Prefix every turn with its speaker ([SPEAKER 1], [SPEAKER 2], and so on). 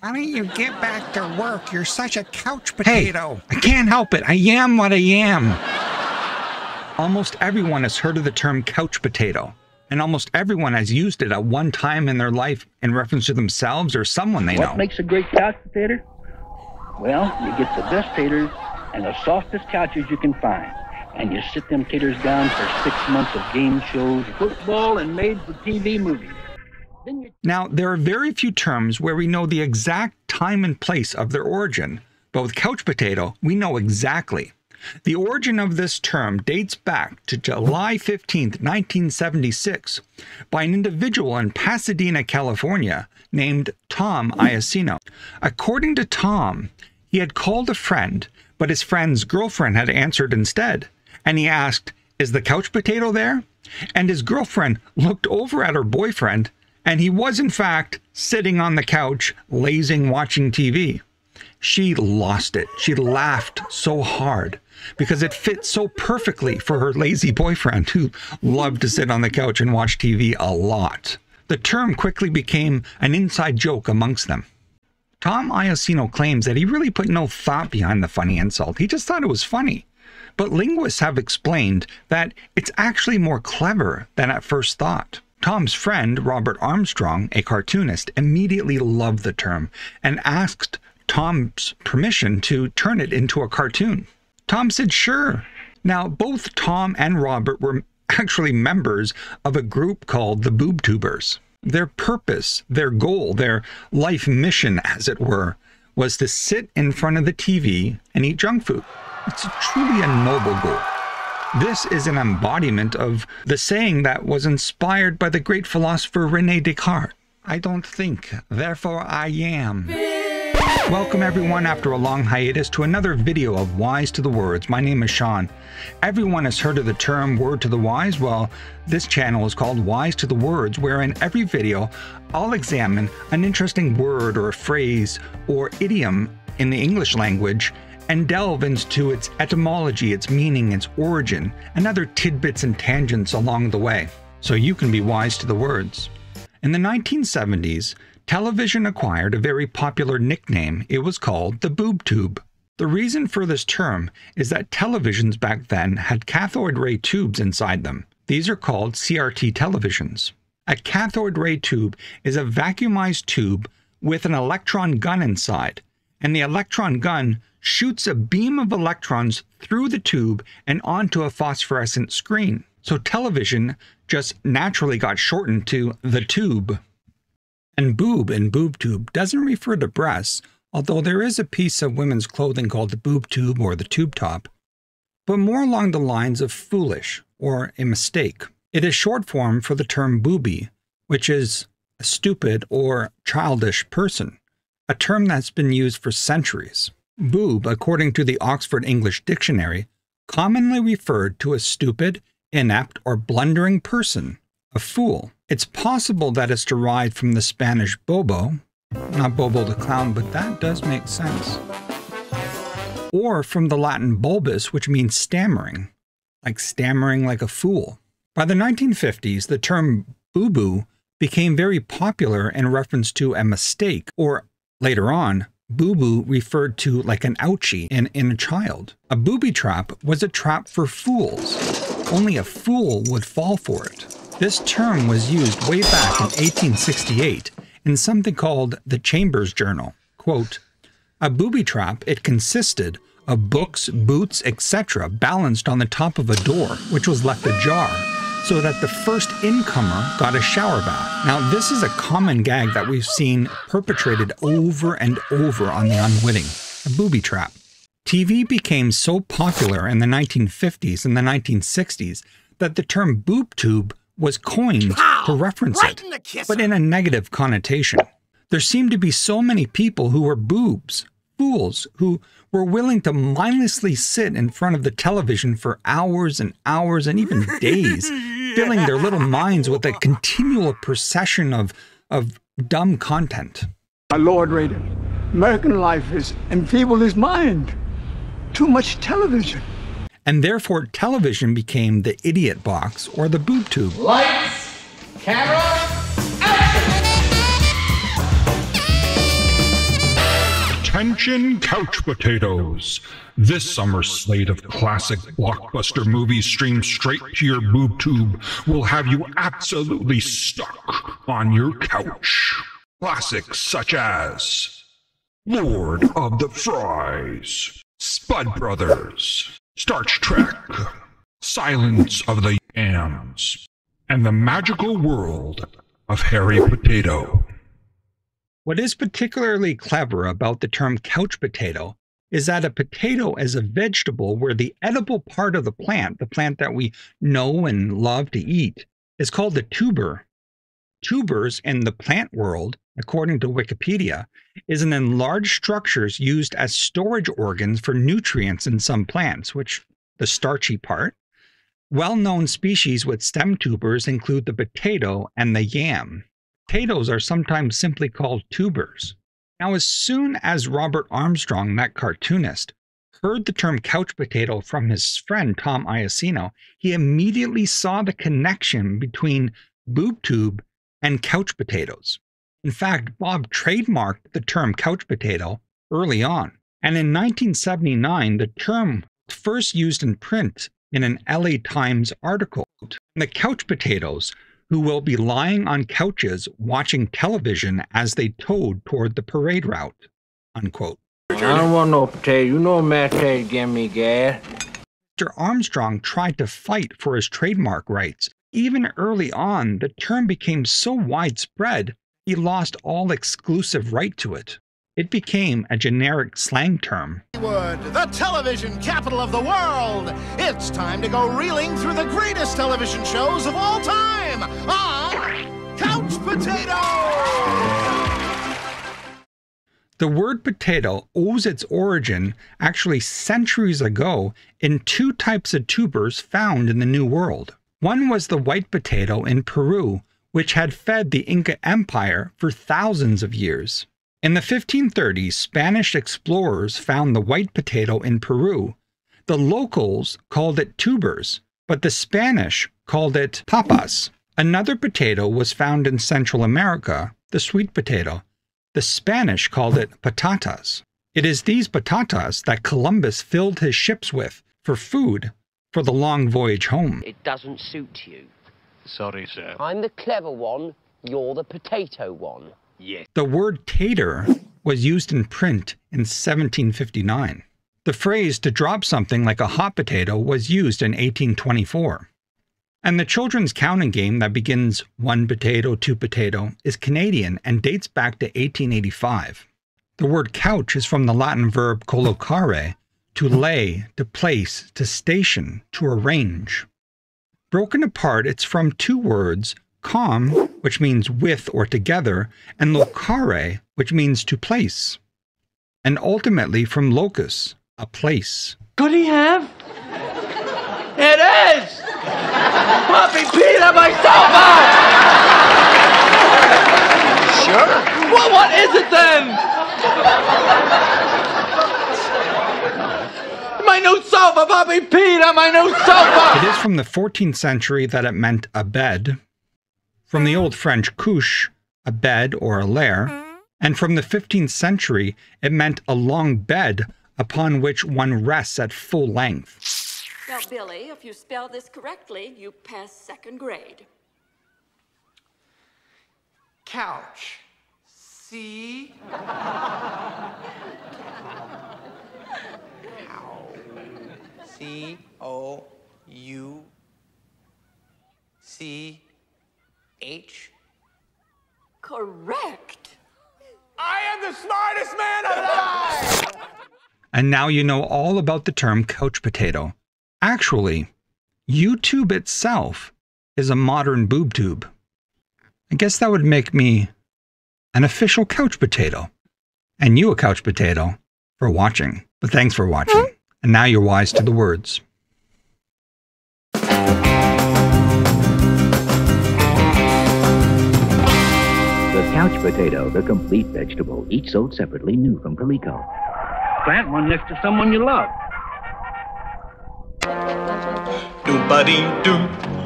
[SPEAKER 1] Why don't you get back to work? You're such a couch potato.
[SPEAKER 2] Hey,
[SPEAKER 1] potato.
[SPEAKER 2] I can't help it. I am what I am. Almost everyone has heard of the term couch potato, and almost everyone has used it at one time in their life in reference to themselves or someone they
[SPEAKER 3] What
[SPEAKER 2] know.
[SPEAKER 3] What makes a great couch potato? Well, you get the best taters and the softest couches you can find. And you sit them taters down for six months of game shows, football, and made-for-TV movies. Then you
[SPEAKER 2] Now, there are very few terms where we know the exact time and place of their origin, but with couch potato, we know exactly. The origin of this term dates back to July 15, 1976, by an individual in Pasadena, California, named Tom Iacino. According to Tom, he had called a friend, but his friend's girlfriend had answered instead, and he asked, Is the couch potato there? And his girlfriend looked over at her boyfriend, and he was, in fact, sitting on the couch, lazing, watching TV. She lost it. She laughed so hard because it fit so perfectly for her lazy boyfriend who loved to sit on the couch and watch TV a lot. The term quickly became an inside joke amongst them. Tom Iacino claims that he really put no thought behind the funny insult. He just thought it was funny. But linguists have explained that it's actually more clever than at first thought. Tom's friend, Robert Armstrong, a cartoonist, immediately loved the term and asked Tom's permission to turn it into a cartoon. Tom said sure. Now, both Tom and Robert were actually members of a group called the Boob Tubers. Their purpose, their goal, their life mission, as it were, was to sit in front of the TV and eat junk food. It's truly a noble goal. This is an embodiment of the saying that was inspired by the great philosopher Rene Descartes I don't think, therefore I am. Welcome, everyone, after a long hiatus to another video of Wize to the Wordz. My name is Sean. Everyone has heard of the term Word to the Wise. Well, this channel is called Wize to the Wordz, where in every video I'll examine an interesting word or a phrase or idiom in the English language and delve into its etymology, its meaning, its origin, and other tidbits and tangents along the way, so you can be wise to the words. In the 1970s, television acquired a very popular nickname. It was called the boob tube. The reason for this term is that televisions back then had cathode ray tubes inside them. These are called CRT televisions. A cathode ray tube is a vacuumized tube with an electron gun inside, and the electron gun shoots a beam of electrons through the tube and onto a phosphorescent screen. So television just naturally got shortened to the tube. And boob in boob tube doesn't refer to breasts, although there is a piece of women's clothing called the boob tube or the tube top, but more along the lines of foolish or a mistake. It is short form for the term booby, which is a stupid or childish person, a term that's been used for centuries. Boob, according to the Oxford English Dictionary, commonly referred to a stupid, inept, or blundering person, a fool. It's possible that it's derived from the Spanish bobo, not Bobo the clown, but that does make sense. Or from the Latin balbus, which means stammering, like stammering like a fool. By the 1950s, the term boo boo became very popular in reference to a mistake, or later on, boo boo referred to like an ouchie in, in a child. A booby trap was a trap for fools. Only a fool would fall for it. This term was used way back in 1868 in something called the Chambers Journal. Quote, a booby trap, it consisted of books, boots, etc., balanced on the top of a door, which was left ajar, so that the first incomer got a shower bath. Now, this is a common gag that we've seen perpetrated over and over on the unwitting a booby trap. TV became so popular in the 1950s and the 1960s that the term boob tube was coined to reference
[SPEAKER 1] Right
[SPEAKER 2] it,
[SPEAKER 1] in the kisser.
[SPEAKER 2] but in a negative connotation. There seemed to be so many people who were boobs, fools, who were willing to mindlessly sit in front of the television for hours and hours and even days, filling their little minds with a continual procession of, of dumb content.
[SPEAKER 4] My Lord Raiden, American life has enfeebled his mind. Too much television.
[SPEAKER 2] And therefore, television became the idiot box or the boob tube.
[SPEAKER 5] Lights, camera, Attention, couch potatoes! This summer slate of classic blockbuster movies streamed straight to your boob tube will have you absolutely stuck on your couch. Classics such as Lord of the Fries, Spud Brothers, Star Trek, Silence of the Yams, and the magical world of Harry Potato.
[SPEAKER 2] What is particularly clever about the term couch potato is that a potato is a vegetable where the edible part of the plant, the plant that we know and love to eat, is called the tuber. Tubers in the plant world, according to Wikipedia, is an enlarged structures used as storage organs for nutrients in some plants, which the starchy part. Well-known species with stem tubers include the potato and the yam potatoes are sometimes simply called tubers. Now, as soon as Robert Armstrong, that cartoonist, heard the term couch potato from his friend Tom Iacino, he immediately saw the connection between boob tube and couch potatoes. In fact, Bob trademarked the term couch potato early on. And in 1979, the term first used in print in an LA Times article. The couch potatoes who will be lying on couches watching television as they towed toward the parade route. Unquote.
[SPEAKER 6] I don't want no potato. You know potato give me gas.
[SPEAKER 2] Mr. Armstrong tried to fight for his trademark rights. Even early on, the term became so widespread, he lost all exclusive right to it it became a generic slang term.
[SPEAKER 7] The television capital of the world. It's time to go reeling through the greatest television shows of all time on Couch Potato!
[SPEAKER 2] The word potato owes its origin, actually centuries ago, in two types of tubers found in the New World. One was the white potato in Peru, which had fed the Inca Empire for thousands of years. In the 1530s, Spanish explorers found the white potato in Peru. The locals called it tubers, but the Spanish called it papas. Another potato was found in Central America, the sweet potato. The Spanish called it patatas. It is these patatas that Columbus filled his ships with for food for the long voyage home.
[SPEAKER 8] It doesn't suit you.
[SPEAKER 9] Sorry, sir.
[SPEAKER 8] I'm the clever one, you're the potato one.
[SPEAKER 9] Yes.
[SPEAKER 2] The word tater was used in print in 1759. The phrase to drop something like a hot potato was used in 1824. And the children's counting game that begins one potato, two potato is Canadian and dates back to 1885. The word couch is from the Latin verb collocare, to lay, to place, to station, to arrange. Broken apart, it's from two words com, which means with or together, and locare, which means to place. And ultimately from locus, a place.
[SPEAKER 6] Could he have? It is! Puppy Peter, my sofa! Ah!
[SPEAKER 9] Sure.
[SPEAKER 6] Well, what is it then? my new sofa, Puppy Peter, my new sofa! Ah!
[SPEAKER 2] It is from the 14th century that it meant a bed, from the Old French couche, a bed or a lair, and from the 15th century it meant a long bed upon which one rests at full length.
[SPEAKER 10] Now, Billy, if you spell this correctly, you pass second grade.
[SPEAKER 11] Couch. C. C O U C H?
[SPEAKER 10] Correct.
[SPEAKER 11] I am the smartest man alive!
[SPEAKER 2] And now you know all about the term couch potato. Actually, YouTube itself is a modern boob tube. I guess that would make me an official couch potato. And you a couch potato for watching. But thanks for watching. And now you're wise to the words.
[SPEAKER 12] Couch potato, the complete vegetable, each sold separately, new from Coleco.
[SPEAKER 3] Plant one next to someone you love.
[SPEAKER 13] Do buddy do